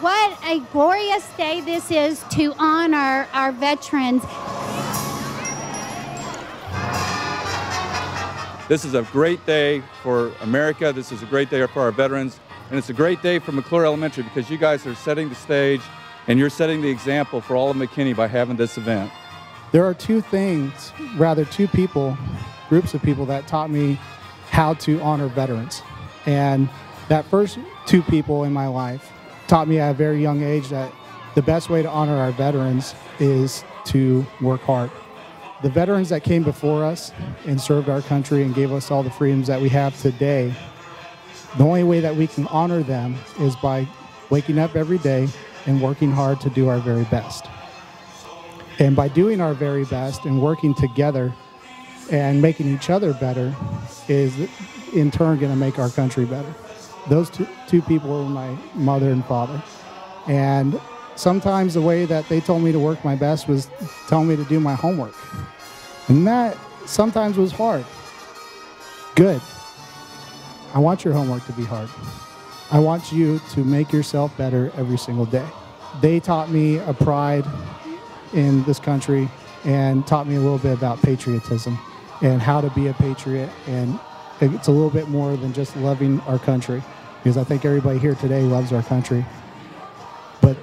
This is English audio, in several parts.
what a glorious day this is to honor our veterans. This is a great day for America. This is a great day for our veterans. And it's a great day for McClure Elementary because you guys are setting the stage and you're setting the example for all of McKinney by having this event. There are two things, rather two people, groups of people that taught me how to honor veterans. And that first two people in my life taught me at a very young age that the best way to honor our veterans is to work hard the veterans that came before us and served our country and gave us all the freedoms that we have today, the only way that we can honor them is by waking up every day and working hard to do our very best. And by doing our very best and working together and making each other better is in turn going to make our country better. Those two, two people were my mother and father. And sometimes the way that they told me to work my best was telling me to do my homework. And that sometimes was hard. Good. I want your homework to be hard. I want you to make yourself better every single day. They taught me a pride in this country and taught me a little bit about patriotism and how to be a patriot. And it's a little bit more than just loving our country because I think everybody here today loves our country. But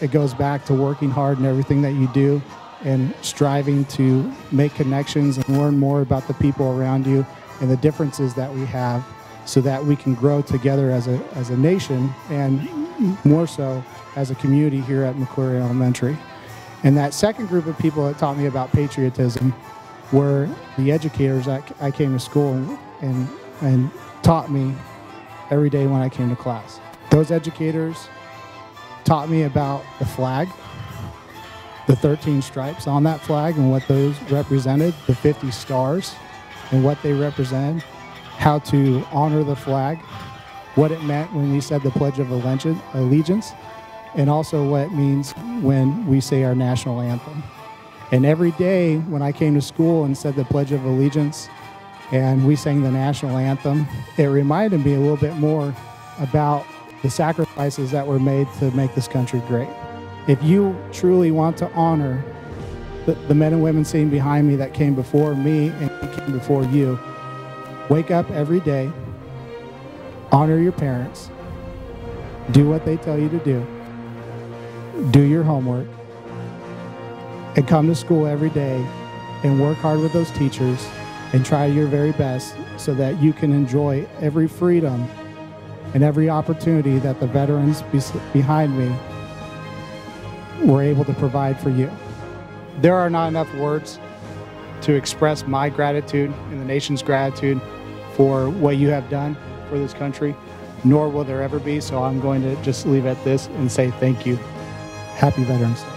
it goes back to working hard in everything that you do and striving to make connections and learn more about the people around you and the differences that we have so that we can grow together as a, as a nation and more so as a community here at McClure Elementary. And that second group of people that taught me about patriotism were the educators that I came to school and, and, and taught me every day when I came to class. Those educators taught me about the flag, the 13 stripes on that flag and what those represented, the 50 stars and what they represent, how to honor the flag, what it meant when we said the Pledge of Allegiance, and also what it means when we say our national anthem. And every day when I came to school and said the Pledge of Allegiance and we sang the national anthem, it reminded me a little bit more about the sacrifices that were made to make this country great. If you truly want to honor the, the men and women sitting behind me that came before me and came before you, wake up every day, honor your parents, do what they tell you to do, do your homework, and come to school every day and work hard with those teachers and try your very best so that you can enjoy every freedom and every opportunity that the veterans behind me were able to provide for you. There are not enough words to express my gratitude and the nation's gratitude for what you have done for this country, nor will there ever be. So I'm going to just leave at this and say thank you. Happy Veterans Day.